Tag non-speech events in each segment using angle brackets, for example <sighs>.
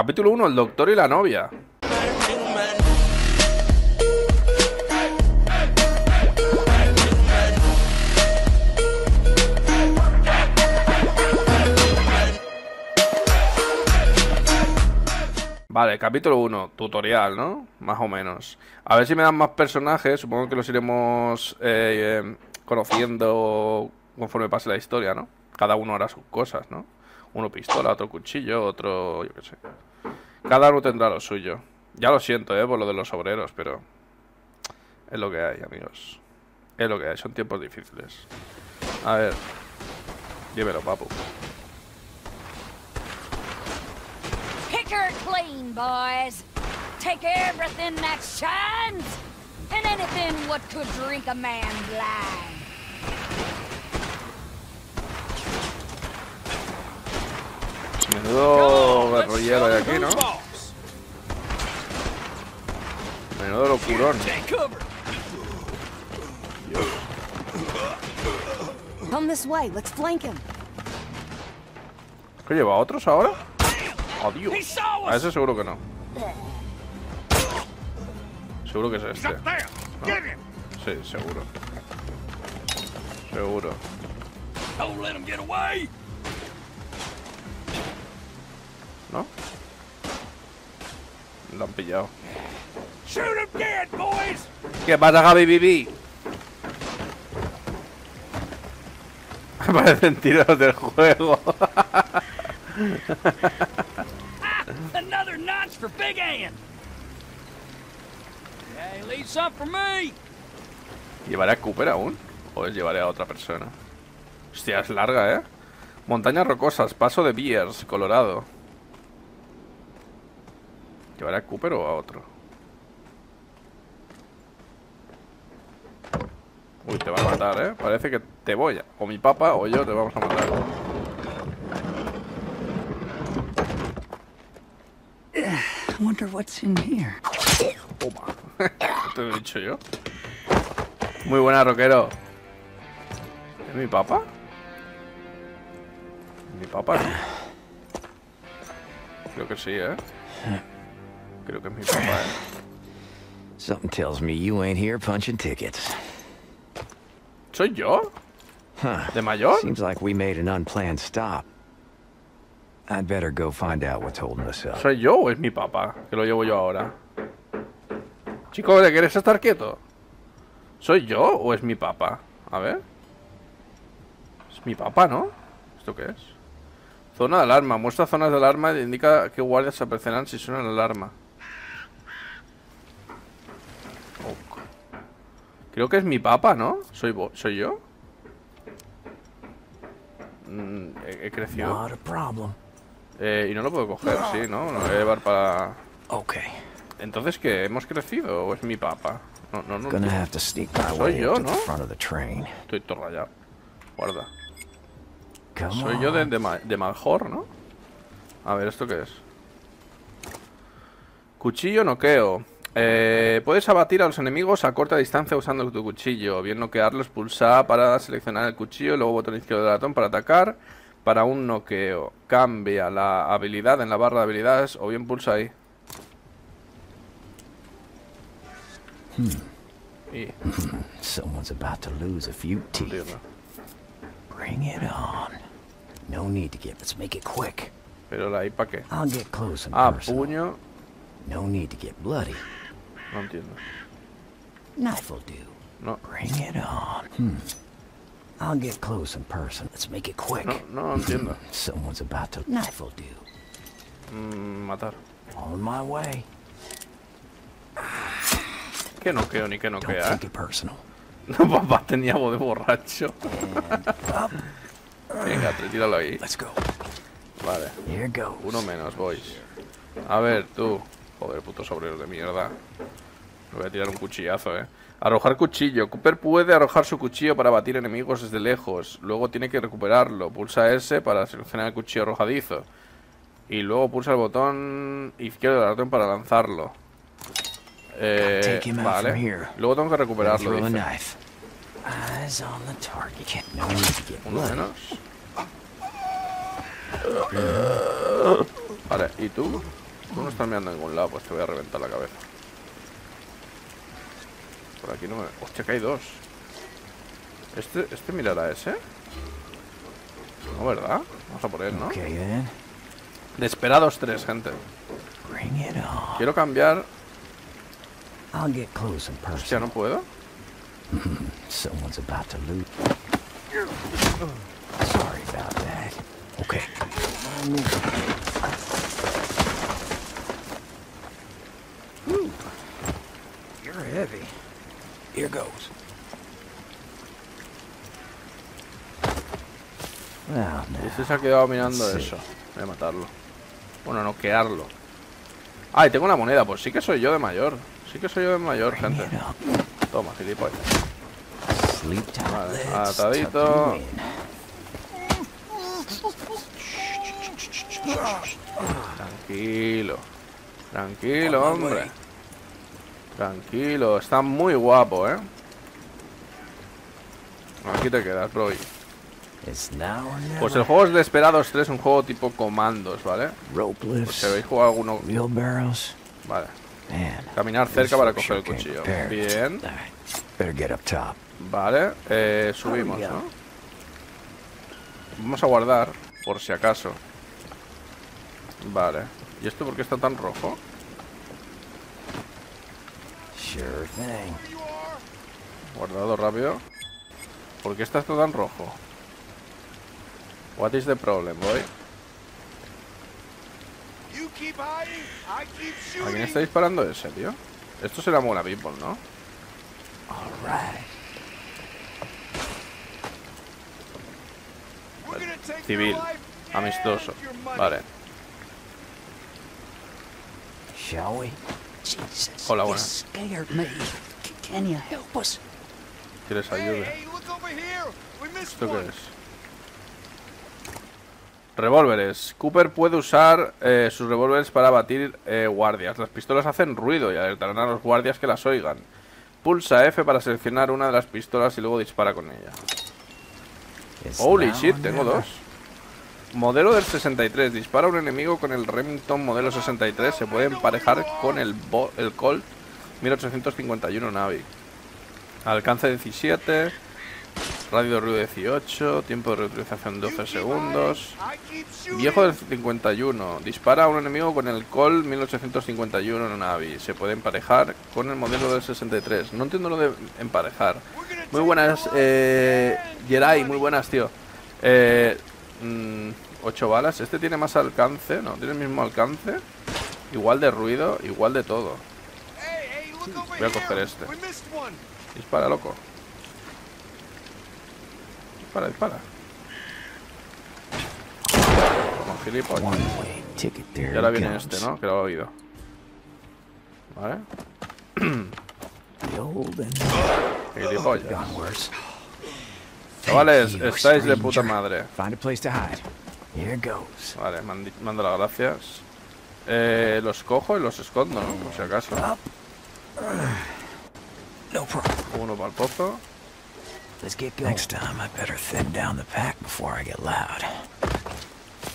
Capítulo 1, el doctor y la novia. Vale, capítulo 1, tutorial, ¿no? Más o menos. A ver si me dan más personajes, supongo que los iremos eh, eh, conociendo conforme pase la historia, ¿no? Cada uno hará sus cosas, ¿no? Uno pistola, otro cuchillo, otro... yo qué sé. Cada uno tendrá lo suyo. Ya lo siento, ¿eh? Por lo de los obreros, pero... Es lo que hay, amigos. Es lo que hay, son tiempos difíciles. A ver. Dímelo, papu. Pick her clean, boys. Take everything that shines and anything what could drink a man blind. Menudo guerrillero de aquí, ¿no? Menudo locurón. Come this way. Let's flank him. ¿Qué lleva a otros ahora? Adiós. A ese seguro que no. Seguro que es este. ¿no? Sí, seguro. Seguro. Don't let him get away. ¿No? Lo han pillado. Shoot him dead, boys. ¿Qué pasa, Gaby Bibi? Parecen tiros del juego. <laughs> Another notch for Big Ann. Hey, leave some for me. ¿Llevaré a Cooper aún? ¿O llevaré a otra persona? Hostia, es larga, ¿eh? Montañas rocosas, paso de Beers, Colorado. ¿Llevaré a Cooper o a otro? Uy, te va a matar, ¿eh? Parece que te voy a... O mi papá o yo te vamos a matar. <sighs> I wonder what's in here. Toma. <laughs> te lo he dicho yo. Muy buena, rockero. ¿Es mi papá? Mi papá. Creo que sí, ¿eh? <sighs> Creo que es mi papá, ¿eh? Something tells me you ain't here punching tickets. ¿Soy yo? ¿De mayor? Seems like we made an unplanned stop. I'd better go find out what's holding us up. ¿Soy yo o es mi papá? Que lo llevo yo ahora. Chico, ¿le quieres estar quieto? ¿Soy yo o es mi papá? A ver. Es mi papá, ¿no? ¿Esto qué es? Zona de alarma. Muestra zonas de alarma y indica que guardias aparecerán si suena la alarma. Creo que es mi papá, ¿no? ¿Soy, ¿soy yo? Mm, he, he crecido. Eh, y no lo puedo coger, sí, ¿no? Lo voy a llevar para... Okay. Entonces, ¿qué? ¿Hemos crecido o es mi papá? No, no, no. Soy yo, ¿no? Estoy todo rayado. Guarda. Soy yo de, de, ¿no? A ver, ¿esto qué es? Cuchillo noqueo. Eh, puedes abatir a los enemigos a corta distancia usando tu cuchillo. Bien noquearlos, pulsa para seleccionar el cuchillo, luego botón izquierdo del ratón para atacar. Para un noqueo. Cambia la habilidad en la barra de habilidades o bien pulsa ahí. Y, <laughs> Someone's about to lose a few teeth. entiendo. Bring it on. No need to get. Let's make it quick. Pero la I para qué? I'll get close and Ah, personal. puño. No need to get bloody. No entiendo. Knife will do. No, Bring it on. Hmm. I'll get close and personal. Let's make it quick. no, no entiendo. Someone's about to. Knife will do. Mm, matar. On my way. Que noqueo ni que Don't noquea, ¿eh? take it personal. <laughs> No, papá tenía voz de borracho. <laughs> Venga, tíralo ahí. Let's go. Vale, Here goes. uno menos, boys. A ver, tú. Joder, putos obreros de mierda. Le voy a tirar un cuchillazo, eh. Arrojar cuchillo. Cooper puede arrojar su cuchillo para batir enemigos desde lejos. Luego tiene que recuperarlo. Pulsa S para seleccionar el cuchillo arrojadizo. Y luego pulsa el botón izquierdo del ratón para lanzarlo. Eh, vale. Luego tengo que recuperarlo, dice. Uno menos. Vale, ¿y tú? Tú no estás mirando a ningún lado, pues te voy a reventar la cabeza. Por aquí no me... Hostia, que hay dos. ¿Este, este mirará ese? No, ¿verdad? Vamos a por él, ¿no? Okay. Desperados tres, gente. Quiero cambiar... Hostia. ¿no puedo? <laughs> Someone's about to loot. Sorry about that. Okay. You're heavy. Here goes. Well, Y now, este se ha quedado mirando Sí. eso. Voy a matarlo. Bueno, noquearlo. Ah, y tengo una moneda. Pues sí que soy yo de mayor. Sí que soy yo de mayor, gente. Toma, gilipollas. Vale, atadito. Tranquilo. Tranquilo, hombre. Tranquilo. Está muy guapo, ¿eh? Aquí te quedas, bro. It's now or never. Pues el juego es Desperados 3, un juego tipo comandos, ¿vale? Pues si habéis jugado alguno... Vale. Caminar cerca para coger el cuchillo. Bien. Vale. Eh, subimos. ¿no? Vamos a guardar, por si acaso. Vale. ¿Y esto por qué está tan rojo? Sure thing. Guardado rápido. ¿Por qué está esto tan rojo? What is the problem, boy? ¿A quién está disparando ese, tío? Esto será Mola People, ¿no? Civil. Amistoso. Vale. Shall we? Jesus, Hola, buenas. ¿Quieres ayuda? ¿Esto qué es? Revólveres. Cooper puede usar eh, sus revólveres para batir eh, guardias. Las pistolas hacen ruido y alertarán a los guardias que las oigan. Pulsa F para seleccionar una de las pistolas y luego dispara con ella. Holy shit, tengo never. dos. Modelo del 63. Dispara a un enemigo con el Remington modelo 63. Se puede emparejar con el, el Colt 1851 Navi. Alcance 17. Radio de ruido 18. Tiempo de reutilización 12 segundos. Viejo del 51. Dispara a un enemigo con el Colt 1851 Navi. Se puede emparejar con el modelo del 63. No entiendo lo de emparejar. Muy buenas, eh, muy buenas, tío. Eh, 8 balas. Este tiene más alcance, no, tiene el mismo alcance. Igual de ruido, igual de todo. Voy a coger este. Dispara, loco. Dispara, dispara. Como gilipollas. Y ahora viene este, ¿no? Que lo ha oído. Vale. Gilipollas. Chavales, estáis de puta madre. Find a place to hide. Here goes. Vale, mando las gracias. Eh, los cojo y los escondo, ¿no? Por si acaso. No problem. Uno para el pozo. Let's get going. Next time, I better thin down the pack before I get loud.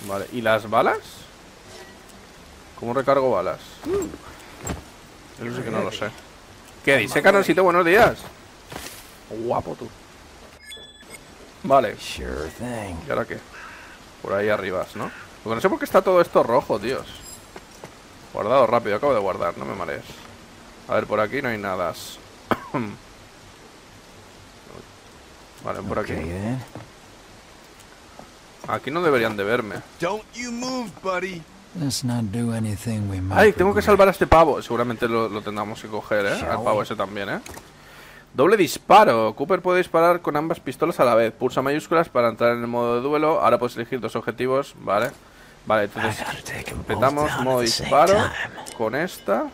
Vale, ¿y las balas? ¿Cómo recargo balas? Eso sí que no lo sé. ¿Qué dice Canalcito? Buenos días. Guapo tú. Vale, Sure thing. ¿y ahora qué? Por ahí arriba, ¿no? Lo que no sé por qué está todo esto rojo, tíos. Guardado rápido, acabo de guardar, no me marees. A ver, por aquí no hay nada. <clears throat> Vale, por aquí. Aquí no deberían de verme. Don't you move, buddy. Let's not do anything we might Ay, tengo que salvar a este pavo. Seguramente lo, lo tendremos que coger, ¿eh? Al pavo ese también, ¿eh? Doble disparo. Cooper puede disparar con ambas pistolas a la vez. Pulsa mayúsculas para entrar en el modo de duelo. Ahora puedes elegir dos objetivos, ¿vale? Vale, entonces 'em down modo disparo con esta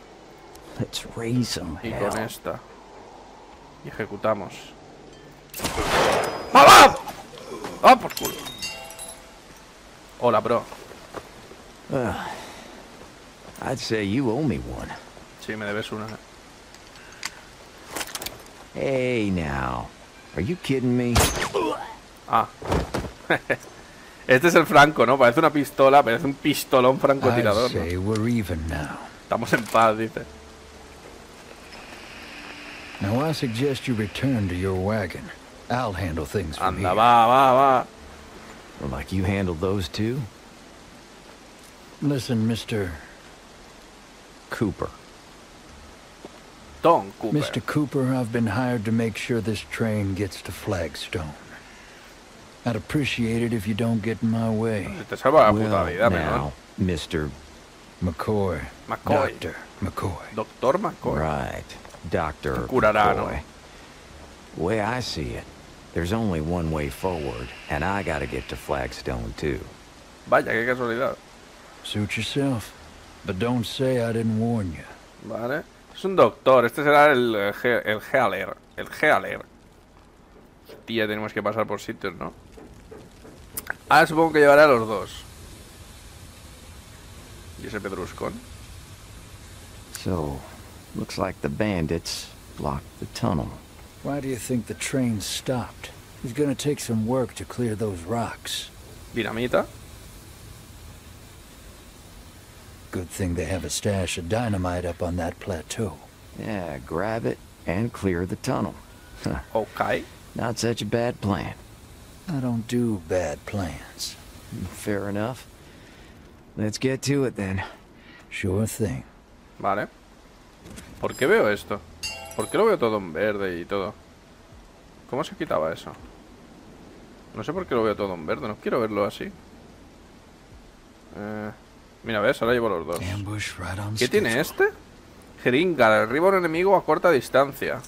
some y con esta. Y ejecutamos. ¡Mamá! ¡Ah, por culo! Hola, bro. Sí, me debes una. Hey now. Are you kidding me? Ah. <laughs> Este es el franco, ¿no? Parece una pistola, parece un pistolón francotirador. ¿no? say we're even now. Estamos en paz, dice. Now I suggest you return to your wagon. I'll handle things from Anda, here. va, va, va. Like you handled those two? Listen, Mr. Cooper. Tom Cooper. Mr. Cooper, I've been hired to make sure this train gets to Flagstone. I'd appreciate it if you don't get in my way. Te salva la puta well, now, Mr. McCoy. McCoy. Doctor McCoy. Doctor McCoy. Right. Doctor Te curará. McCoy. Way I see it, there's only one way forward, and I gotta get to Flagstone too. Vaya, qué casualidad. Suit yourself. But don't say I didn't warn you. Vale. Es un doctor. Este será el, eh, el Healer. El Healer. Tía, tenemos que pasar por sitios, ¿no? Ah, supongo que llevará a los dos. ¿Y ese pedruscón? So, looks like the bandits blocked the tunnel. Why do you think the train stopped? It's gonna take some work to clear those rocks. Dinamita. Good thing they have a stash of dynamite up on that plateau. Yeah, grab it and clear the tunnel. <laughs> Ok. Not such a bad plan. I don't do bad plans. Fair enough. Let's get to it then. Sure thing. Vale. ¿Por qué veo esto? ¿Por qué lo veo todo en verde y todo? ¿Cómo se quitaba eso? No sé por qué lo veo todo en verde. No quiero verlo así. Eh, mira, ves, ahora llevo los dos. ¿Qué tiene este? Jeringa, derriba un enemigo a corta distancia.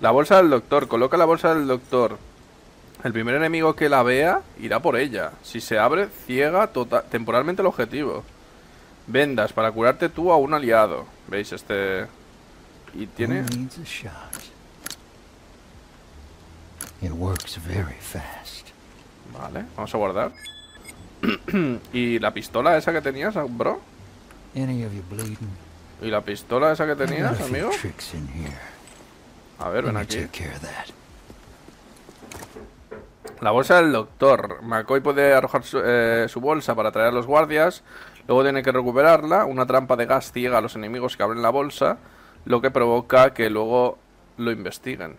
La bolsa del doctor, coloca la bolsa del doctor. El primer enemigo que la vea irá por ella. Si se abre, ciega tota- temporalmente el objetivo. Vendas para curarte tú a un aliado. ¿Veis? Este... Y tiene... Vale, vamos a guardar. <clears throat> ¿Y la pistola esa que tenías, bro? ¿Y la pistola esa que tenías, amigo? A ver, ven aquí. La bolsa del doctor. McCoy puede arrojar su, eh, su bolsa para atraer a los guardias. Luego tiene que recuperarla. Una trampa de gas ciega a los enemigos que abren la bolsa. Lo que provoca que luego lo investiguen.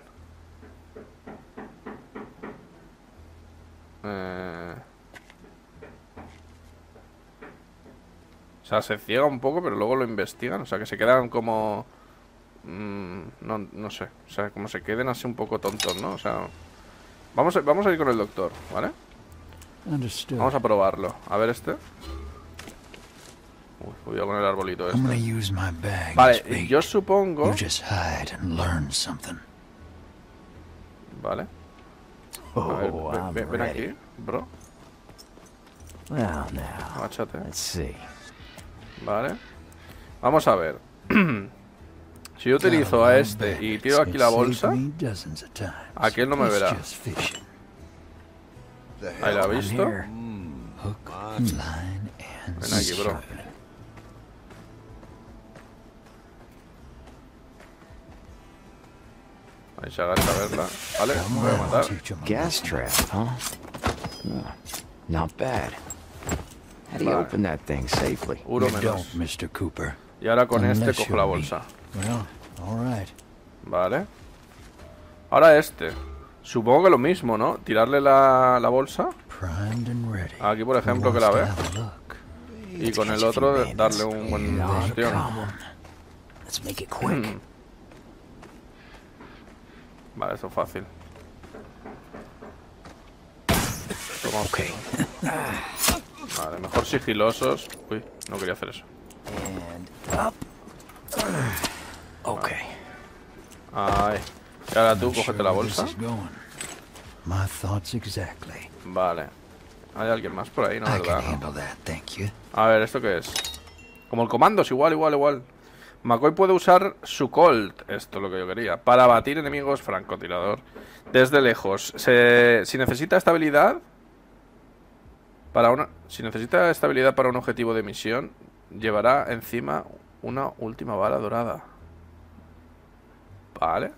Sea, se ciega un poco, pero luego lo investigan. O sea, que se quedan como... mm, no, no sé. O sea, como se queden así un poco tontos, ¿no? O sea... Vamos a, vamos a ir con el doctor, ¿vale? Vamos a probarlo. A ver este. Uy, voy a poner el arbolito este. use my bag. Vale, yo supongo... You just hide and learn something. Vale. A ver, Oh, ven, ven- ven aquí, bro. Well, now, let's see. Vale. Vamos a ver. <clears throat> si yo utilizo a este y tiro aquí la bolsa, aquel no me verá. ahí la ha visto. and Ven aquí, bro. Ahí se agacha a verla. Vale, me voy a matar. 'em Gas trap, huh? Huh, Not bad. How do you Vale. open that thing safely? Uno menos. don't, Mr. Cooper. Y ahora con este cojo la bolsa. Well, all right. Vale. Ahora este. Supongo que lo mismo, ¿no? Tirarle la, la bolsa. Aquí, por ejemplo, que la to ve. y con el otro darle un buen it quick. Vale, esto es fácil. <laughs> Toma. <laughs> Vale, mejor sigilosos. Uy, no quería hacer eso. Ay. Y ahora tú, cógete la bolsa. Vale. Hay alguien más por ahí, ¿no? ¿Verdad? A ver, ¿esto qué es? Como el comandos, igual, igual, igual. McCoy puede usar su Colt, esto es lo que yo quería, para batir enemigos francotirador desde lejos. Se- si necesita estabilidad para una, si necesita estabilidad para un objetivo de misión, llevará encima una última bala dorada. Vale,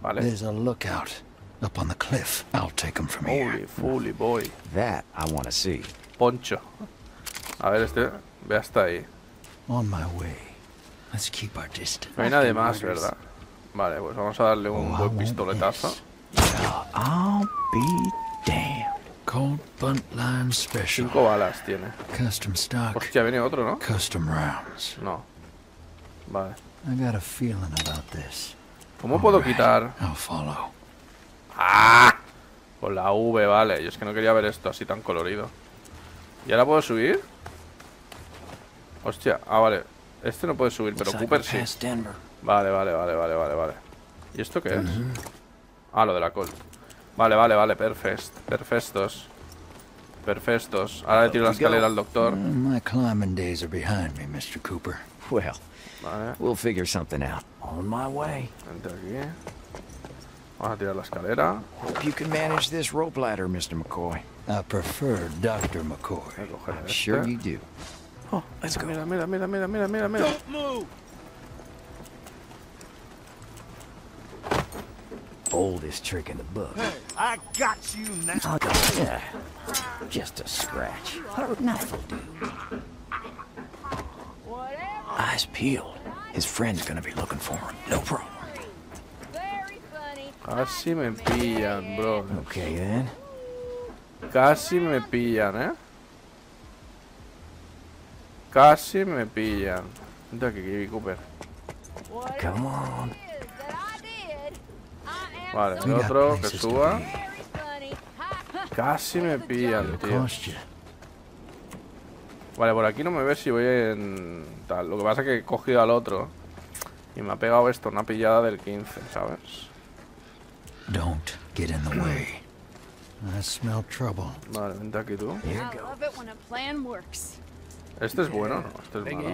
vale. There's a lookout. Up on the cliff. I'll take them from here. Holy, fully boy. That I want to see. Poncho. A ver, este. Ve hasta ahí. On my way. Let's keep our distance. No hay nadie más, ¿verdad? Vale, pues vamos a darle un Oh, buen pistoletazo. I'll be damned. Cold Buntline Special. Cinco balas tiene. Custom stock. Hostia, viene otro, ¿no? Custom rounds. No. Vale. I got a feeling about this. ¿Cómo puedo quitar? I'll follow. ¡Ah! Con la V, vale. Yo es que no quería ver esto así tan colorido. ¿Y ahora puedo subir? Hostia, ah, vale. Este no puede subir, pero Cooper sí. Vale, vale, vale, vale, vale, vale. ¿Y esto qué es? Ah, lo de la Colt. Vale, vale, vale, perfect. Perfectos. Perfectos. Ahora le tiro la escalera al doctor. Uh, my climbing days are behind me, Mr. Cooper. Well, Vale, we'll figure something out. On my way. vente aquí. Vamos a tirar la escalera. Hope you can manage this rope ladder, Mr. McCoy. I prefer Dr. McCoy. I'm este. sure you do. Oh, let's go. Mira, mira, mira, mira, mira, mira, mira. Don't move! Oldest trick in the book. I got you now. Oh, yeah. Just a scratch. Knife will do. Eyes peeled. His friend's gonna be looking for him. No problem. Very funny. Casi me pillan, bro. Okay, then. Casi me pillan, ¿eh? Casi me pillan. Vente aquí, Kiwi Cooper. Whatever Come on. Vale, el otro que suba. Casi me pillan, tío. Vale, por aquí no me ves si voy en tal. Lo que pasa es que he cogido al otro y me ha pegado esto, una pillada del 15, ¿sabes? Don't get in the way. I smell trouble. Vale, vente aquí tú. Este es bueno, no, este es malo.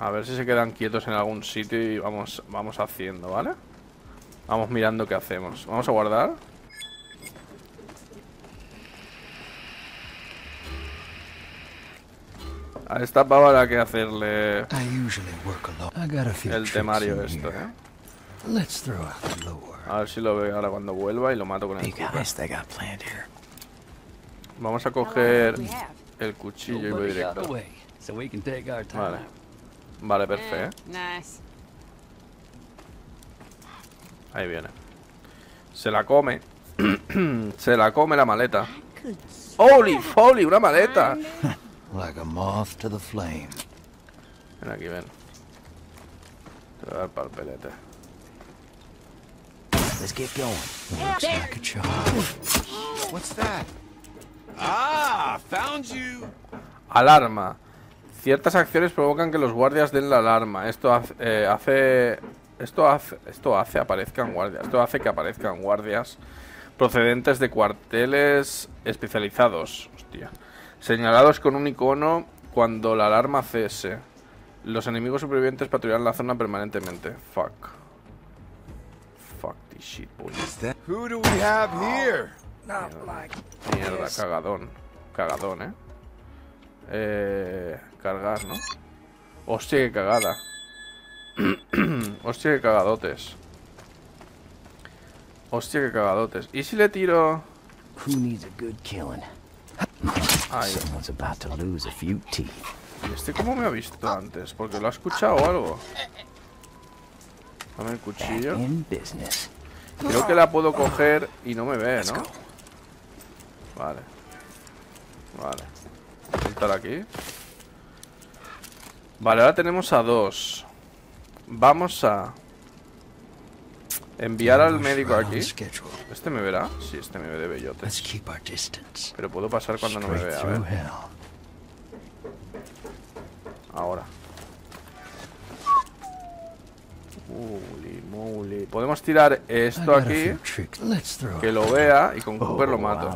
A ver si se quedan quietos en algún sitio y vamos, vamos haciendo, ¿vale? Vamos mirando qué hacemos. Vamos a guardar. A esta pava habrá que hacerle I usually work alone. I got a few el temario esto. ¿eh? Let's throw out the lure. A ver si lo veo ahora cuando vuelva y lo mato con el. Vamos a coger el cuchillo y voy directo. away, so we can take our time. Vale. Vale, perfecto. Eh, ¿eh? nice. Ahí viene. Se la come. <clears throat> Se la come la maleta. ¡Holy, holy! ¡Una maleta! <laughs> Like a moth to the flame. Ven aquí, ven. Te voy a dar pa'l pelete. Let's get going. Looks like a charm. What's that? Ah, found you. Alarma. Ciertas acciones provocan que los guardias den la alarma. Esto hace, eh, hace- esto hace, esto hace aparezcan guardias. Esto hace que aparezcan guardias procedentes de cuarteles especializados. Hostia. Señalados con un icono cuando la alarma cese. Los enemigos supervivientes patrullan la zona permanentemente. Fuck. Fuck this shit, boy. Who do we have here? Mierda, cagadón. Cagadón, eh. Eh. Cargar, ¿no? Hostia, qué cagada. <clears throat> Hostia, qué cagadotes. Hostia, qué cagadotes. ¿Y si le tiro.? Who needs a good killing? Ay, Someone's about to lose a few teeth. ¿y este cómo me ha visto antes? Porque lo ha escuchado o algo. Dame el cuchillo. in business. Creo que la puedo coger y no me ve, ¿no? Vale. Vale. Saltar aquí. Vale, ahora tenemos a dos. Vamos a enviar al médico aquí. ¿Este me verá? Sí, este me ve de distance. Pero puedo pasar cuando no me vea, a ver. Ahora. Holy moly. Podemos tirar esto aquí, que lo vea y con Cooper lo Oh, mato.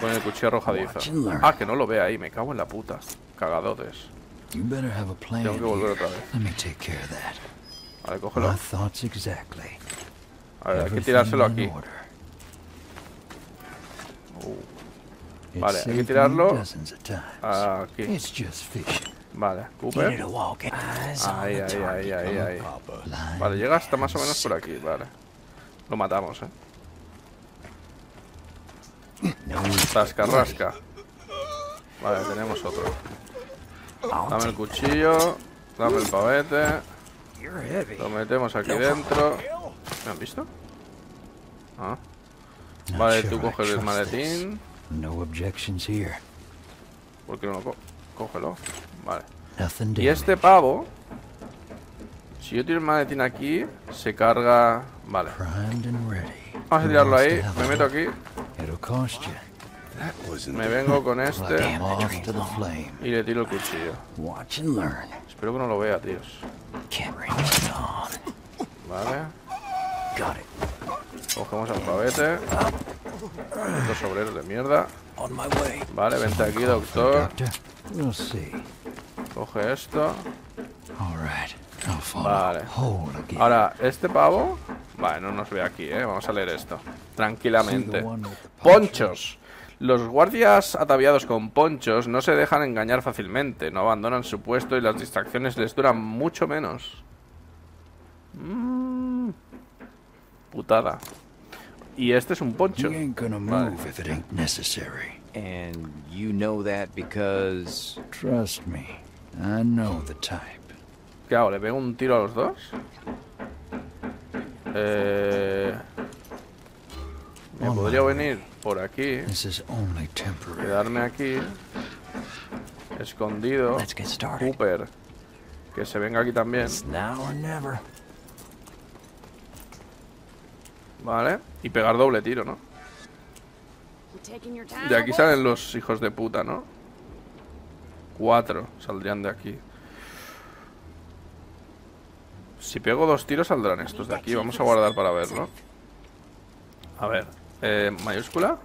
Con el cuchillo arrojadizo. Ah, que no lo vea ahí, me cago en la puta. Cagadotes. You better have a plan. Tengo que volver otra vez. Let me take care of that. Vale, cógelo. My thoughts exactly. A ver, hay que tirárselo aquí. Uh, Vale, hay que tirarlo aquí. Vale, Cooper. Ahí, ahí, ahí, ahí, ahí. Vale, llega hasta más o menos por aquí, vale. Lo matamos, eh. Rasca, rasca. Vale, tenemos otro. Dame el cuchillo. Dame el pavete. Lo metemos aquí dentro. ¿Me han visto? Ah. Vale, tú coges el maletín. No objections here. ¿Por qué no lo co Cógelo. Vale. Y este pavo. Si yo tiro el maletín aquí, se carga. Vale. Vamos a tirarlo ahí. Me meto aquí. Me vengo con este. Y le tiro el cuchillo. Espero que no lo vea, tíos. Vale. Cogemos el pavete. Estos obreros de mierda. Vale, vente aquí, doctor. Coge esto. Vale. Ahora, este pavo. Vale, no nos ve aquí, eh. Vamos a leer esto. Tranquilamente. Ponchos. Los guardias ataviados con ponchos no se dejan engañar fácilmente, no abandonan su puesto y las distracciones les duran mucho menos. Mm. Putada. Y este es un poncho. Vale. And you know that because Trust me. I know the type. ¿Qué hago? ¿Le pego un tiro a los dos? Eh... Me Oh, podría no. venir por aquí, quedarme aquí, escondido. Cooper, que se venga aquí también. ¿vale? Y pegar doble tiro, ¿no? De aquí salen los hijos de puta, ¿no? Cuatro saldrían de aquí. Si pego dos tiros saldrán estos de aquí. Vamos a guardar para verlo. A ver. Eh, mayúscula.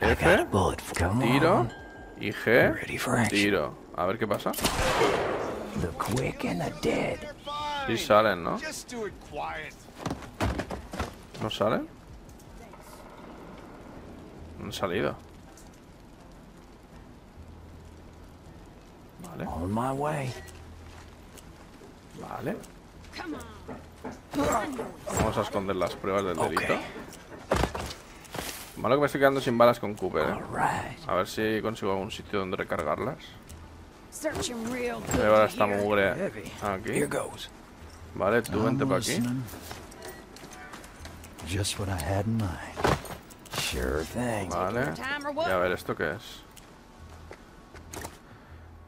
F. Tiro. on. Y G. Tiro. A ver qué pasa. Sí salen, ¿no? ¿No salen? No han salido. Vale, On my way. vale. Vamos a esconder las pruebas del delito. Malo que me estoy quedando sin balas con Cooper, eh. A ver si consigo algún sitio donde recargarlas. Voy a esta here. mugre aquí. Vale, tú vente para aquí. listening. Just what I had in mind. Sure thing. Vale. Y a ver, ¿esto qué es?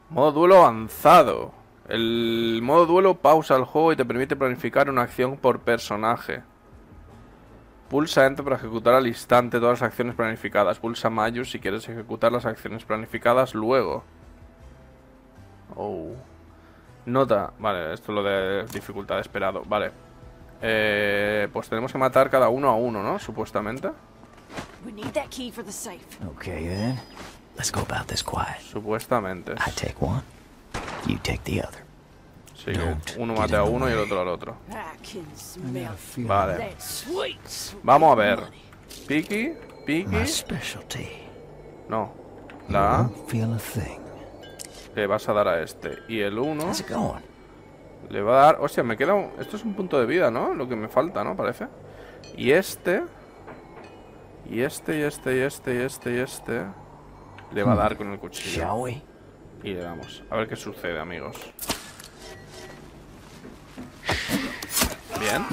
Modo duelo avanzado. El modo duelo pausa el juego y te permite planificar una acción por personaje. Pulsa Enter para ejecutar al instante todas las acciones planificadas. Pulsa Mayus si quieres ejecutar las acciones planificadas luego. Oh. Nota. Vale, esto es lo de dificultad esperado. Vale. Eh, pues tenemos que matar cada uno a uno, ¿no? Supuestamente. We need that key for the safe. Okay then. Let's go about this quiet. Supuestamente. I take one. You take the other. Sí, Don't que uno mate a uno y el otro al otro. Vale. Vamos a ver. Piki, Piki. No. La le vas a dar a este. Y el 1 How's it going? le va a dar. Hostia, me queda. un- Esto es un punto de vida, ¿no? Lo que me falta, ¿no? Parece. Y este. Y este, y este, y este, y este, y este. Le va a dar con el cuchillo. Y le damos. A ver qué sucede, amigos. Bien.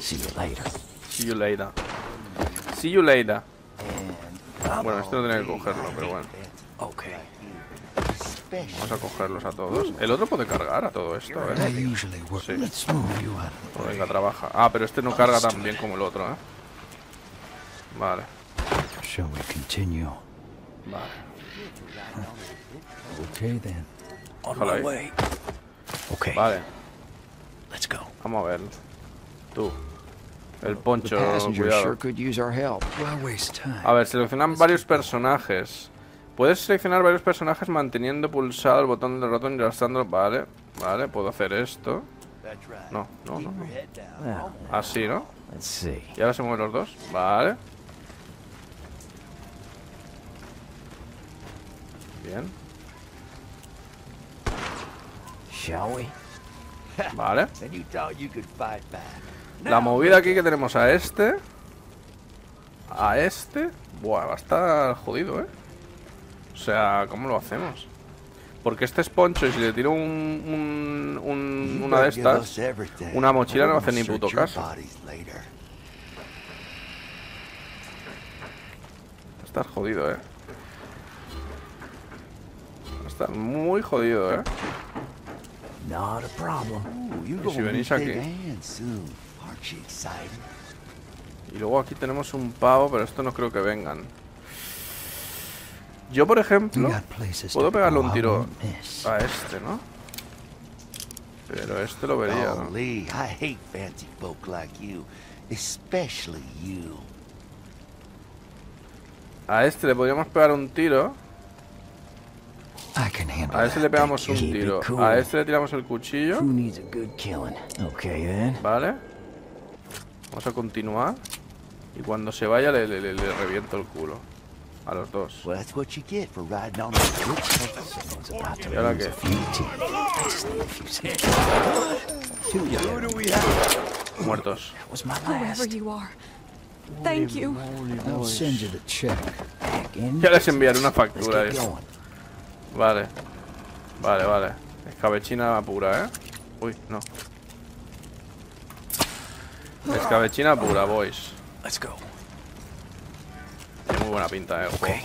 See you later. See you later. See you later. And Bueno, este no tenía que cogerlo, pero bueno. okay. Vamos a cogerlos a todos. El otro puede cargar a todo esto, ¿eh? Sí. Pues venga, trabaja. Ah, pero este no carga tan bien como el otro, ¿eh? Vale, Shall we continue? vale. Ojalá ahí. Vale, Let's go. vamos a ver. Tú. El The poncho, passengers sure cuidado. could use our help. Why waste time? A ver, seleccionan varios personajes. Puedes seleccionar varios personajes manteniendo pulsado el botón del ratón y arrastrando. Vale, vale, puedo hacer esto. No, no, no. no. Así, ¿no? let's see. Y ahora se mueven los dos. Vale. Bien. Vale. <laughs> La movida aquí que tenemos a este. A este. Buah, va a estar jodido, ¿eh? O sea, ¿cómo lo hacemos? Porque este es poncho y si le tiro un, un- un- una de estas, una mochila no va a or hacer ni puto caso. estar jodido, ¿eh? Va a estar muy jodido, ¿eh? Not a problem. Si venís aquí. Y luego aquí tenemos un pavo, pero esto no creo que vengan. Yo, por ejemplo, puedo pegarle un tiro a este, ¿no? Pero este lo vería, ¿no? A este le podríamos pegar un tiro. A ese le pegamos un tiro. A este le tiramos el cuchillo. Vale. Vamos a continuar. Y cuando se vaya le, reviento el culo. A los dos. ¿Y ahora qué? Muertos. Ya les enviaré una factura. Esto. Vale. Vale, vale. Escabechina pura, ¿eh? Uy, no. Escabechina pura, boys. Let's go. Tiene muy buena pinta, eh, el juego.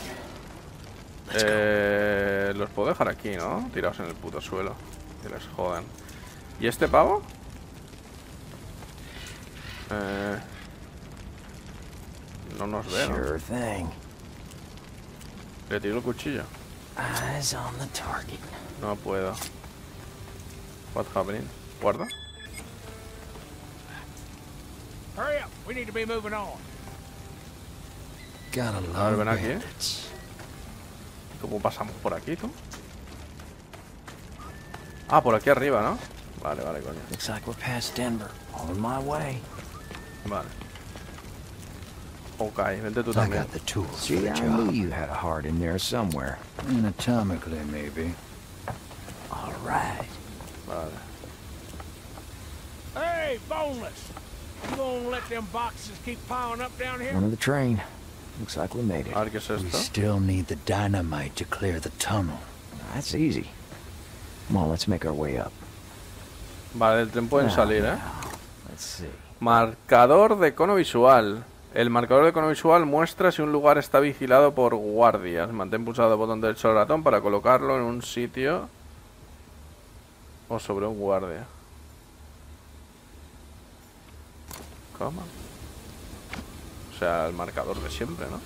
Eh, los puedo dejar aquí, ¿no? Tirados en el puto suelo. Que les jodan. ¿Y este pavo? Eh, no nos ve, ¿no? Le tiro el cuchillo. Eyes on the target. No puedo. What's happening? ¿Guarda? Hurry up. We need to be moving on. Gotta A ver, love ven aquí. bandits. ¿Cómo pasamos por aquí, tú? Ah, por aquí arriba, ¿no? Vale, vale, coño. Looks like we're past Denver. On my way. Vale. Ok, vente tú I got the tools for See, the I knew you had a heart in there somewhere. Anatomically, maybe. All right. Vale. Hey, boneless. You gonna let them boxes keep piling up down here? One of the train. Looks like we made it. A ver qué es We still need the dynamite to clear the tunnel. That's easy. Come on, let's make our way up. Vale, del tren pueden salir, ¿eh? Let's see. Marcador de cono visual. El marcador de cono visual muestra si un lugar está vigilado por guardias. Mantén pulsado el botón derecho del ratón para colocarlo en un sitio o sobre un guardia. ¿Cómo? O sea, el marcador de siempre, ¿no?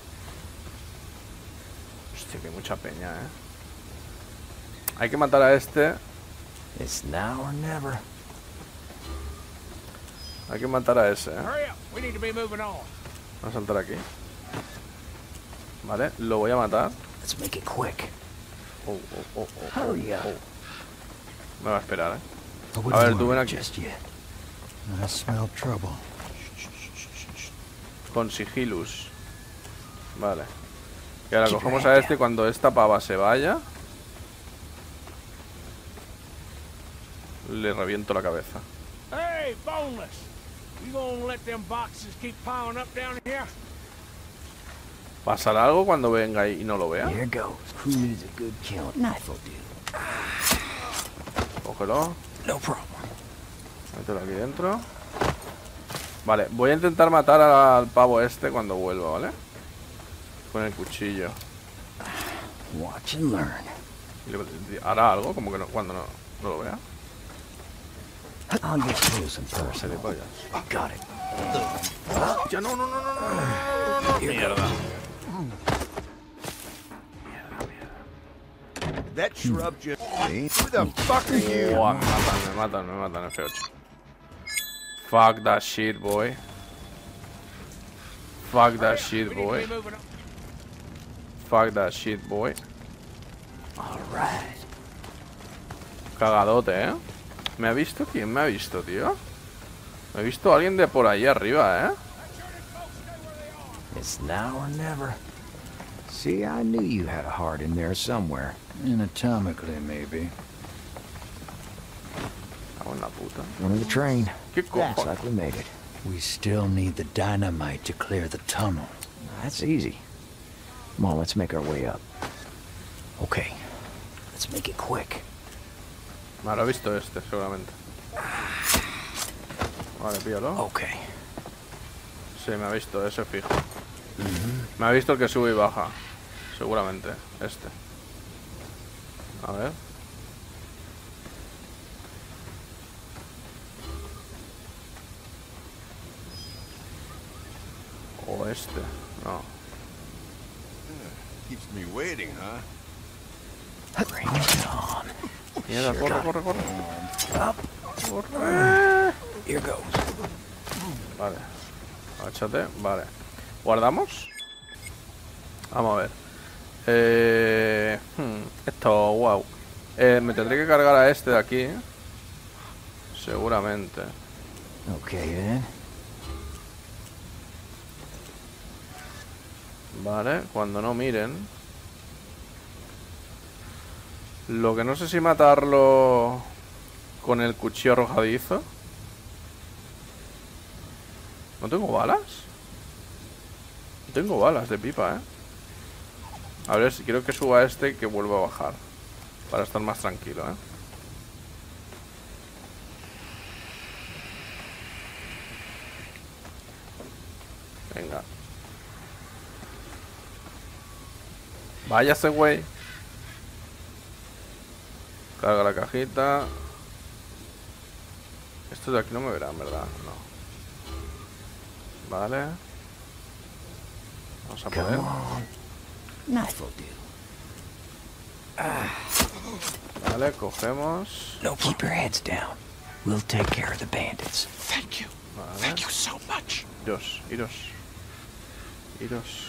Hostia, que mucha peña, ¿eh? Hay que matar a este. It's now or never. Hay que matar a ese, ¿eh? Voy a saltar aquí. Vale, lo voy a matar. Let's make it quick. Oh, oh, oh, oh, oh, oh. Me va a esperar, eh. A ver, tú ven aquí. just yet. I smell trouble. Con sigilus. Vale. Y ahora cogemos a este cuando esta pava se vaya. Le reviento la cabeza. Hey, boneless. ¿Pasará algo cuando venga y no lo vea? Cógelo. Mételo aquí dentro. Vale, voy a intentar matar al pavo este cuando vuelva, ¿vale? Con el cuchillo. Watch and learn. ¿Hará algo? Como que no, cuando no lo vea. I'll get close and personal. Got it. Yeah, no, no, no, no, no, no, Mierda. That hmm. shrub just... Who the fuck are you? Oh, me matan, me matan, me done. F8. Fuck that shit, boy. Fuck that shit, boy. Fuck that shit, boy. Alright. Cagadote, eh? ¿Me ha visto? ¿Quién me ha visto, tío? Me ha visto alguien de por ahí arriba, ¿eh? It's now or never. See, I knew you had a heart in there somewhere. Anatomically, maybe. Cago en la puta. One of the train. ¿Qué Looks cojones? like we made it. We still need the dynamite to clear the tunnel. That's easy. Come on, let's make our way up. Okay, let's make it quick. Me habrá visto este, seguramente. Vale, píllalo. Okay. Sí, me ha visto, ese fijo. Me ha visto el que sube y baja. Seguramente, este. A ver. O este. No. Keeps me waiting, huh? Bring it on. Mierda, corre, corre, corre. Up. Corre. Here goes. Vale. Agáchate. Vale. ¿Guardamos? Vamos a ver. Eh, hmm, esto, wow. Eh, me tendré que cargar a este de aquí. Seguramente. Okay then. Vale, cuando no miren. Lo que no sé si matarlo con el cuchillo arrojadizo. ¿No tengo balas? No tengo balas de pipa, ¿eh? A ver, si quiero que suba este que vuelva a bajar. Para estar más tranquilo, ¿eh? Venga. Váyase, güey. Carga la cajita. Estos de aquí no me verán, ¿verdad? No. Vale. Vamos a poner. do. Vale, cogemos. No, keep your heads down. We'll take care of the bandits. Thank you. Vale. Thank you so much. Iros, iros. Iros.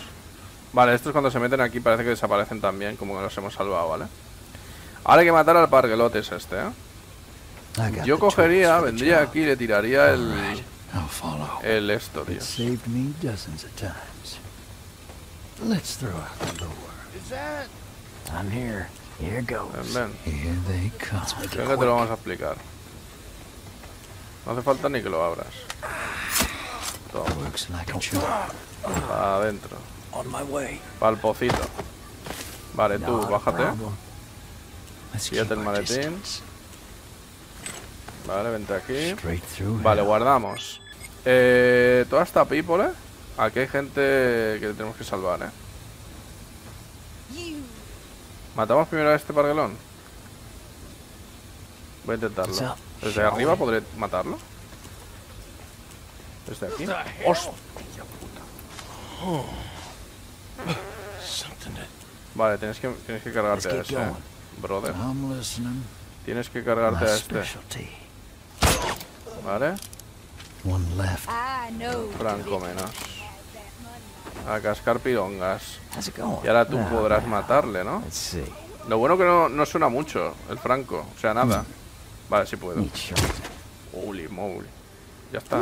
Vale, estos cuando se meten aquí parece que desaparecen también, como que los hemos salvado, ¿vale? Ahora hay que matar al parguelotes este, ¿eh? Yo cogería, vendría aquí y le tiraría el, el esto, tío. Let's throw out the lure. I'm here. Here Ven, goes. ven. Here they come. Creo que te lo vamos a explicar. No hace falta ni que lo abras. Toma, para adentro. On my way. Para el pocito. Vale, tú, bájate. Fíjate el maletín. Vale, vente aquí. Through Vale, guardamos. Eh, toda esta people, Aquí hay gente que tenemos que salvar, eh. ¿Matamos primero a este parguelón? Voy a intentarlo. ¿Desde arriba podré matarlo? ¿Desde aquí? ¡Hostia puta! Vale, tienes que, tienes que cargarte a ese, going. Brother. I'm listening. Tienes que cargarte a este. ¿vale? One left. I know. Franco menos. A cascar pirongas. How's it going? Y ahora tú Ah, podrás matarle, ¿no? Lo bueno que no, no suena mucho el Franco. O sea, nada. Vale, sí puedo. Holy moly. Ya está.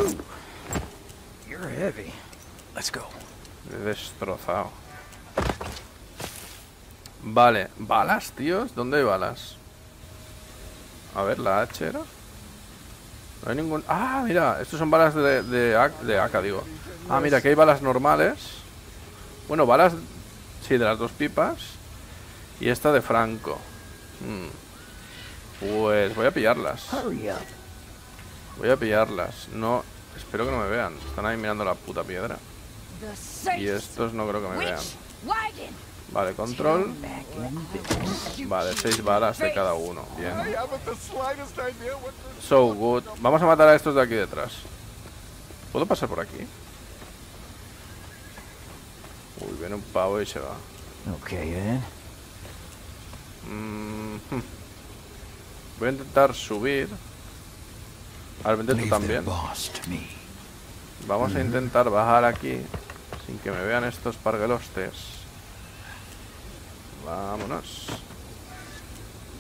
You're heavy. Let's go. Destrozado. Vale. ¿Balas, tíos? ¿Dónde hay balas? A ver, la H era. No hay ningún... Ah, mira. Estos son balas de, de, A- de AK, digo. Ah, mira, aquí hay balas normales. Bueno, balas... Sí, de las dos pipas. Y esta de Franco. Hmm. Pues voy a pillarlas. Hurry up. Voy a pillarlas. No... Espero que no me vean. Están ahí mirando la puta piedra. Y estos no creo que me vean. Vale, control. Vale, seis balas de cada uno. Bien. So good. Vamos a matar a estos de aquí detrás. ¿Puedo pasar por aquí? Uy, viene un pavo y se va. Okay then. Mm, hmm. Voy a intentar subir. A ver, vente tú Leave their también. Vamos a intentar bajar aquí sin que me vean estos parguelostes. Vámonos.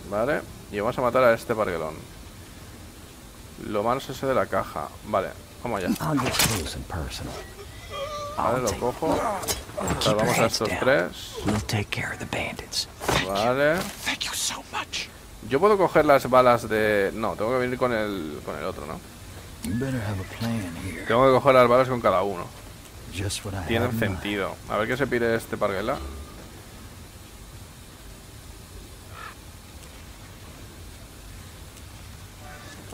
Vale, y vamos a matar a este parguelón. Lo malo es ese de la caja. Vale, vamos allá. Vale, lo cojo. Salvamos a estos tres. Vale. Yo puedo coger las balas de... No, tengo que venir con el, con el otro, ¿no? Tengo que coger las balas con cada uno. Tienen sentido. A ver qué se pide este parguela.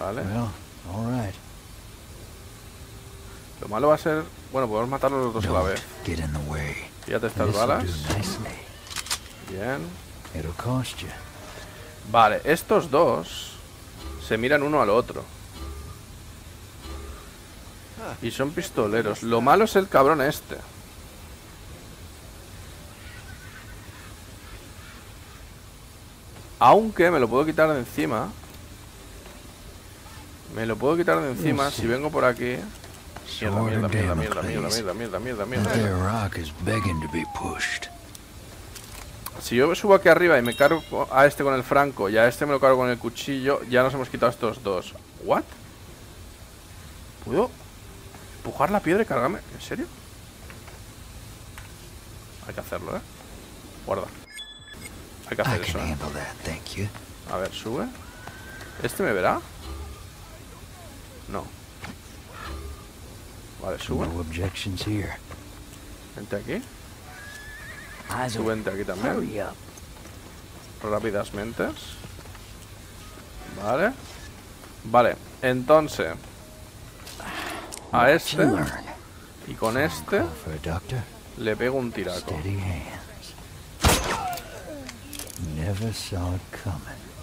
Vale. Well, all right. Lo malo va a ser... Bueno, podemos matarlos los dos a la vez. get in the way. Fíjate estas balas. Bien. It'll cost you. Vale, estos dos se miran uno al otro. Y son pistoleros. Lo malo es el cabrón este. Aunque me lo puedo quitar de encima. Me lo puedo quitar de encima si vengo por aquí. Mierda, mierda, mierda, mierda, mierda, mierda, mierda. Si yo subo aquí arriba y me cargo a este con el franco y a este me lo cargo con el cuchillo, ya nos hemos quitado estos dos. ¿What? ¿Puedo empujar la piedra y cargarme? ¿En serio? Hay que hacerlo, ¿eh? Guarda. Hay que hacer eso, ¿eh? A ver, sube. ¿Este me verá? No. Vale, sube. No objections here. Vente aquí. Tú vente aquí también. Rápidas mentes. Vale. Vale, entonces. A este y con este le pego un tiraco.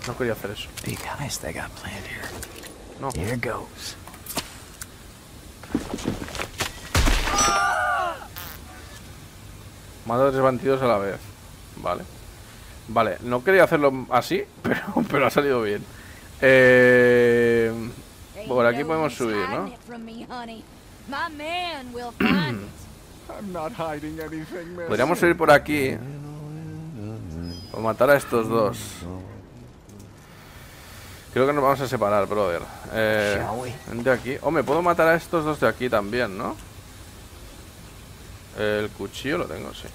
No quería hacer eso. No. Here goes. Mato a tres bandidos a la vez. Vale. Vale, no quería hacerlo así, <laughs> pero, pero ha salido bien. Eh, por aquí podemos subir, ¿no? My man will find it. <clears throat> I'm not hiding anything, miss. Podríamos subir por aquí. O matar a estos dos. Creo que nos vamos a separar, brother. Eh, vente aquí. Hombre, puedo matar a estos dos de aquí también, ¿no? El cuchillo lo tengo, sí.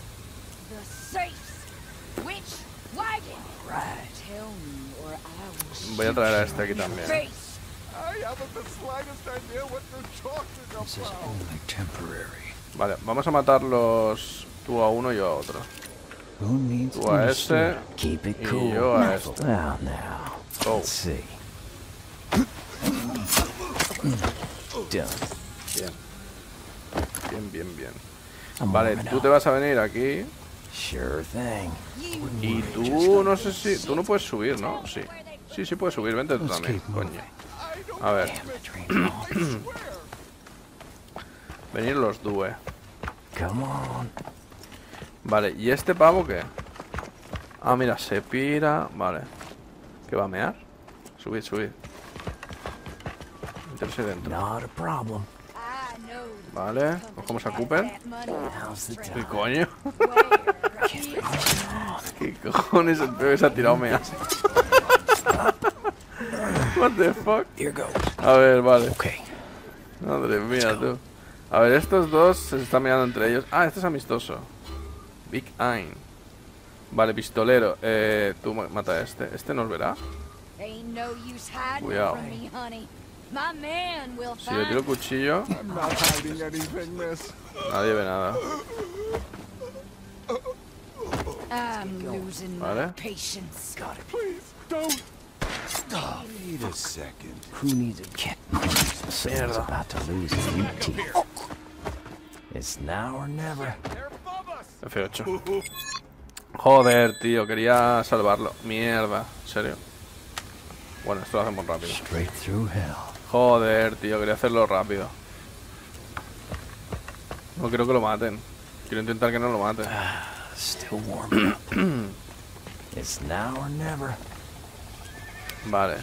Me Voy a traer a este aquí también. Vale, vamos a matarlos tú a uno y yo a otro. Tú a it y yo a este. Now, now. Oh, Let's see. Done. Bien. Bien, bien, bien. Vale, tú te vas a venir aquí. Sure thing. Y tú, no sé si... Tú no puedes subir, ¿no? Sí. Sí, sí puedes subir. Vente tú también, coño. A ver, <clears throat> venir los due. Come on. Vale, ¿y este pavo qué? Ah, mira, se pira. Vale. ¿Qué va a mear? Subid, subid. Meterse dentro. Not a problem. I know Vale, cogemos a Cooper. ¿Qué coño? ¿Qué cojones el que se ha tirado meas? What the fuck? Here goes. A ver, vale. Okay. Madre mía, tú. A ver, estos dos se están mirando entre ellos. Ah, este es amistoso. Big Ein. Vale, pistolero. Eh, tú ma- mata a este. ¿Este nos verá? Cuidado. Si le tiro el find cuchillo, I'm not hiding anything, miss. nadie ve nada. I'm losing my Vale. patience. Got it. Please, don't. Wait a second. Who needs a kit? Someone's about to lose a few teeth. It's now or never. They're above us. F8. <laughs> Joder, tío, quería salvarlo. Mierda, en serio. Bueno, esto lo hacemos rápido. Straight through hell. Joder, tío, quería hacerlo rápido. No quiero que lo maten. Quiero intentar que no lo maten. Still warming up. <clears throat> it's now or never. Vale.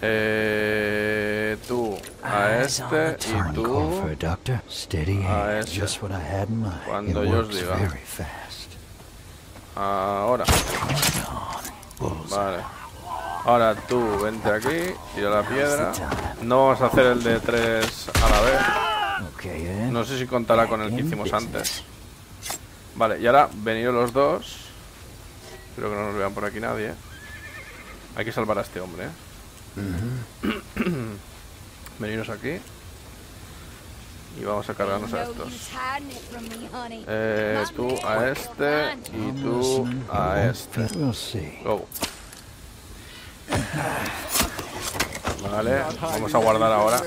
Eh, tú a the este y tú. a mind. Cuando yo os diga. Ahora. Vale. Ahora tú, vente aquí, tira la piedra. No vamos a hacer el de tres a la vez. Then. No sé si contará con el que hicimos antes. Vale, y ahora venido los dos. Espero que no nos vean por aquí nadie. Hay que salvar a este hombre, ¿eh? <clears throat> Veniros aquí. Y vamos a cargarnos a estos. Eh, tú a este y tú a este. Go. Vale, vamos a guardar ahora.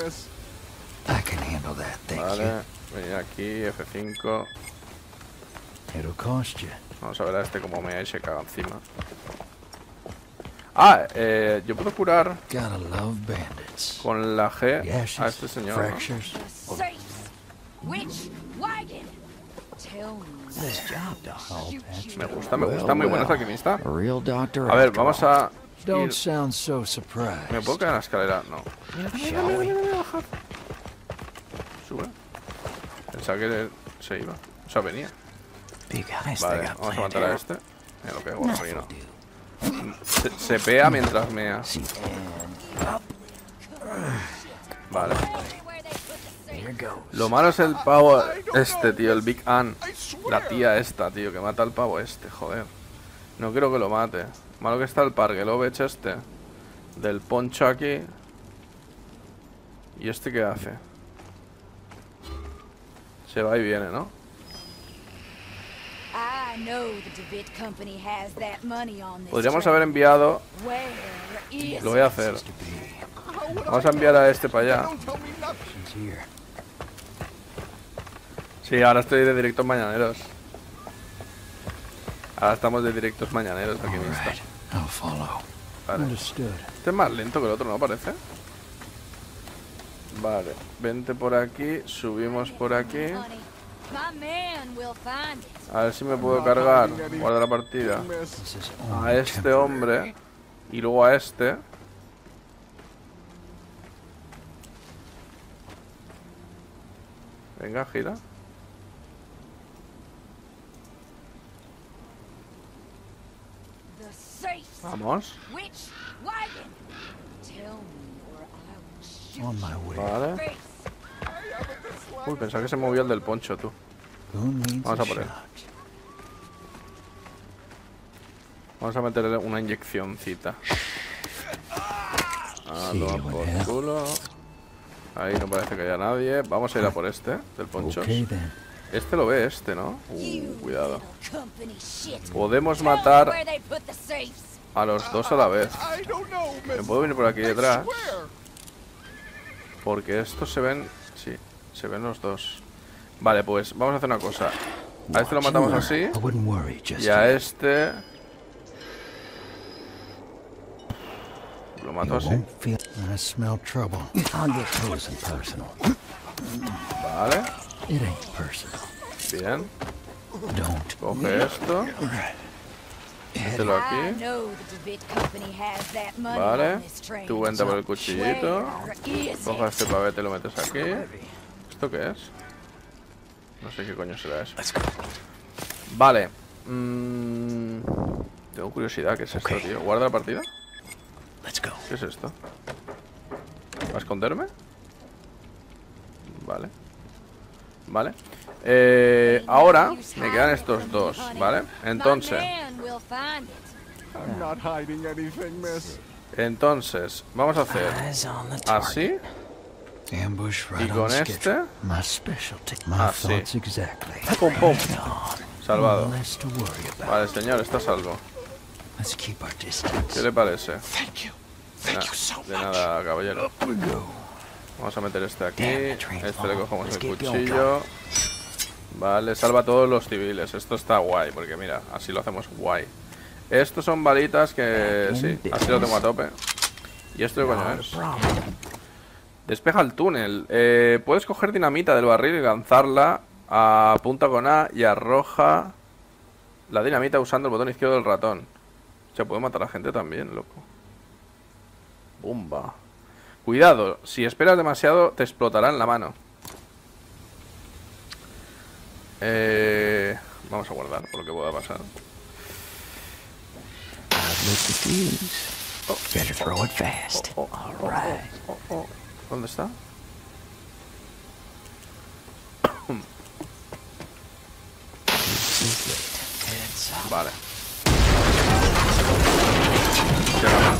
Vale, venir aquí, F5. you. It'll cost you. Vamos a ver a este como me se caga encima. Ah, eh, yo puedo curar con la G a este señor. me. Gusta, me gusta, muy buena esta alquimista. A ver, vamos a Don't sound so surprised. ¿Me puedo caer en la escalera? No. Shall we? Sube. Pensaba que se iba. O sea, venía. Vale, vamos a matar a este. Mira lo que es guarrino. Se, se pea mientras mea. Vale. Lo malo es el pavo este, tío, el Big Ann. La tía esta, tío, que mata al pavo este, joder. No quiero que lo mate. Malo que está el Pargelovech este. Del poncho aquí. ¿Y este qué hace? Se va y viene, ¿no? Podríamos haber enviado... Lo voy a hacer. Vamos a enviar a este para allá. Sí, ahora estoy de directos mañaneros. Ahora estamos de directos mañaneros aquí en. I'll follow. Vale. Understood. Este es más lento que el otro, ¿no parece? Vale, vente por aquí, subimos por aquí. A ver si me puedo cargar, guarda la partida. A este hombre y luego a este. Venga, gira. The safe. Vamos. Which wagon? Tell me or I will shoot On my way. Vale. Uy, pensaba que se movía el del poncho, tú. Vamos a a por él. Vamos a meterle una inyeccióncita. Ah, Sí, toma por bueno. culo. Ahí no parece que haya nadie. Vamos a ir a por este, del poncho. Este lo ve este, ¿no? Uh, cuidado. Podemos matar a los dos a la vez. Me puedo venir por aquí detrás. Porque estos se ven... Sí, se ven los dos. Vale, pues vamos a hacer una cosa. A este lo matamos así. Y a este... Lo mato así. Vale. Bien. Coge esto. Mételo aquí. Vale. Tú vente por el cuchillito. Coja este pavete y lo metes aquí. ¿Esto qué es? No sé qué coño será eso. Vale. Mm, tengo curiosidad. ¿Qué es esto, tío? ¿Guarda la partida? Let's go. ¿Qué es esto? ¿Va a esconderme? Vale. Vale. Eh, ahora me quedan estos dos, ¿vale? Entonces, Entonces, vamos a hacer Eyes on the target. así Ambush y right con on este, schedule. My specialty. My Ah, sí. thoughts exactly. pum pum, salvado. Vale, señor, está salvo. Let's keep our ¿Qué distance. le parece? Thank you. Na- Thank you so de much. nada, caballero. Up we go. Vamos a meter este aquí. Este le cogemos el cuchillo. Vale, salva a todos los civiles. Esto está guay, porque mira, así lo hacemos guay. Estos son balitas que sí, así lo tengo a tope. ¿Y esto coño es? Despeja el túnel. Eh, puedes coger dinamita del barril y lanzarla a punta con A y arroja la dinamita usando el botón izquierdo del ratón. Se puede matar a gente también, loco. Bomba. Cuidado, si esperas demasiado te explotará en la mano. Eh, vamos a guardar por lo que pueda pasar. ¿Dónde está? Vale.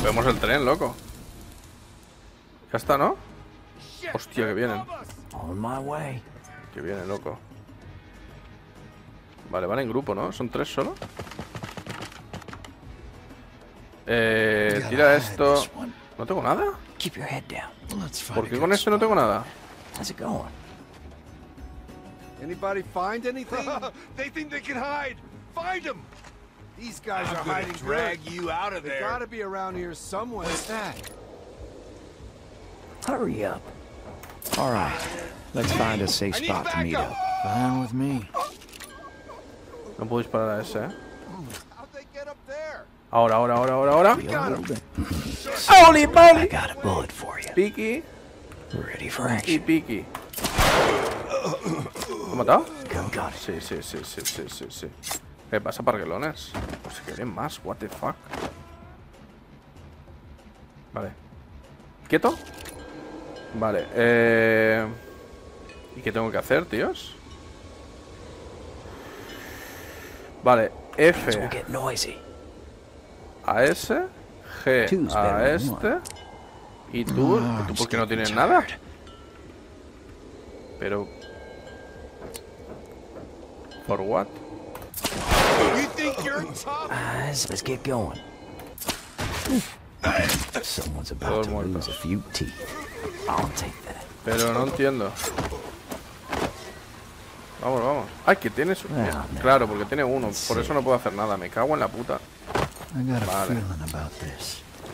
Vemos el tren, loco. Ya está, ¿no? Hostia, que vienen. On my way. Que vienen, loco. Vale, van en grupo, ¿no? ¿Son tres solo? Eh, tira esto. ¿No tengo nada? Keep your head down. Let's find ¿Por a qué con este no tengo nada? How's it going? Anybody find anything? <laughs> they think they can hide. Find them. These guys I'm are gonna hiding drag good. you out of They there. gotta be around here somewhere. What's that? Hurry up. All right. Let's find a safe spot to meet up. Fine with me. No puedo disparar a ese, ¿eh? Ahora, ahora, ahora, ahora, ahora. ¡Holy moly! Piki Ready for y action. piki. ¿Lo he matado? Sí, sí, sí, sí, sí, sí, sí. ¿Qué pasa, parguelones? Pues si quieren más, what the fuck. Vale. ¿Quieto? Vale, eh... ¿Y qué tengo que hacer, tíos? Vale, F get noisy. a ese, G a este y tú, Ah, ¿tú por qué no tienes nada? tired. Pero... ¿For what? You think you're tough? Guys, let's get going. Someone's about to lose a few teeth. I'll take that. Pero no entiendo. Vamos, vamos. Ay, que tienes... Ah, no. Claro, porque tiene uno. Por eso no puedo hacer nada. Me cago en la puta. Vale.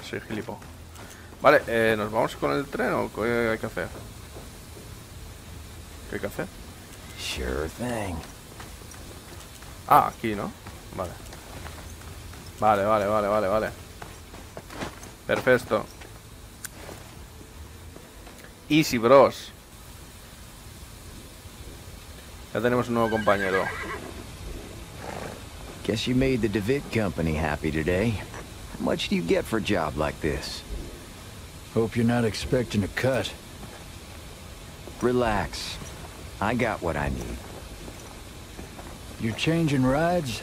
Soy gilipo. Vale, eh, ¿nos vamos con el tren o qué hay que hacer? ¿Qué hay que hacer? Sure thing. Ah, aquí, ¿no? Vale. Vale, vale, vale, vale, vale. Perfecto. Easy, bros. Ya tenemos un nuevo compañero. Guess you made the DeVitt Company happy today. How much do you get for a job like this? Hope you're not expecting a cut. Relax. I got what I need. You're changing rides?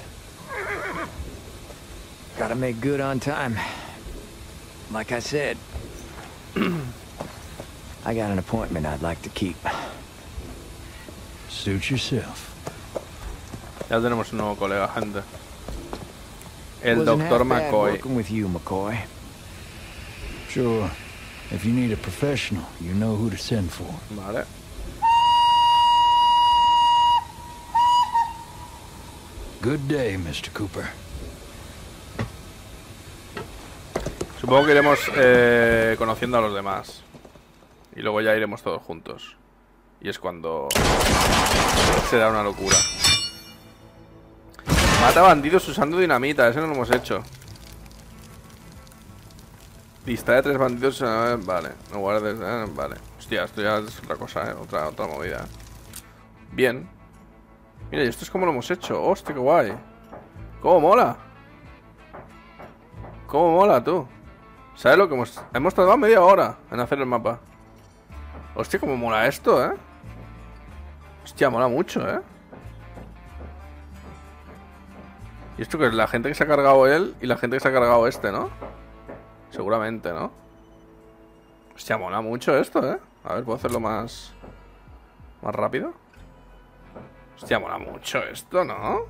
Gotta make good on time. Like I said, <clears throat> I got an appointment I'd like to keep. Suit yourself. Ya tenemos un nuevo colega, gente. El Dr. McCoy. with you, McCoy. Sure. If you need a professional, you know who to send for. Vale. Good day, Mr. Cooper. Supongo que iremos eh, conociendo a los demás. Y luego ya iremos todos juntos. Y es cuando será una locura. Mata bandidos usando dinamita, eso no lo hemos hecho. Lista de tres bandidos. eh, vale, no guardes. eh, vale. Hostia, esto ya es otra cosa, eh, otra, otra movida. Bien. Mira, y esto es como lo hemos hecho. Hostia, qué guay. ¿Cómo mola? ¿Cómo mola, tú? ¿Sabes lo que hemos... Hemos tardado media hora en hacer el mapa. Hostia, cómo mola esto, ¿eh? Hostia, mola mucho, ¿eh? Y esto que es la gente que se ha cargado él y la gente que se ha cargado este, ¿no? Seguramente, ¿no? Hostia, mola mucho esto, ¿eh? A ver, ¿puedo hacerlo más... Más rápido? Hostia, mola mucho esto, ¿no?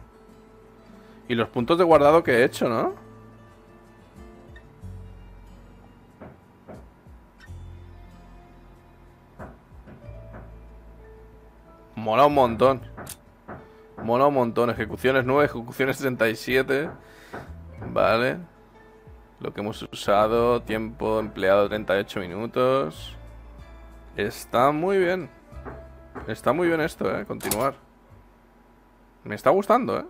Y los puntos de guardado que he hecho, ¿no? Mola un montón. Mola un montón. Ejecuciones 9, ejecuciones 67. Vale. Lo que hemos usado. Tiempo empleado 38 minutos. Está muy bien. Está muy bien esto, eh. Continuar. Me está gustando, eh.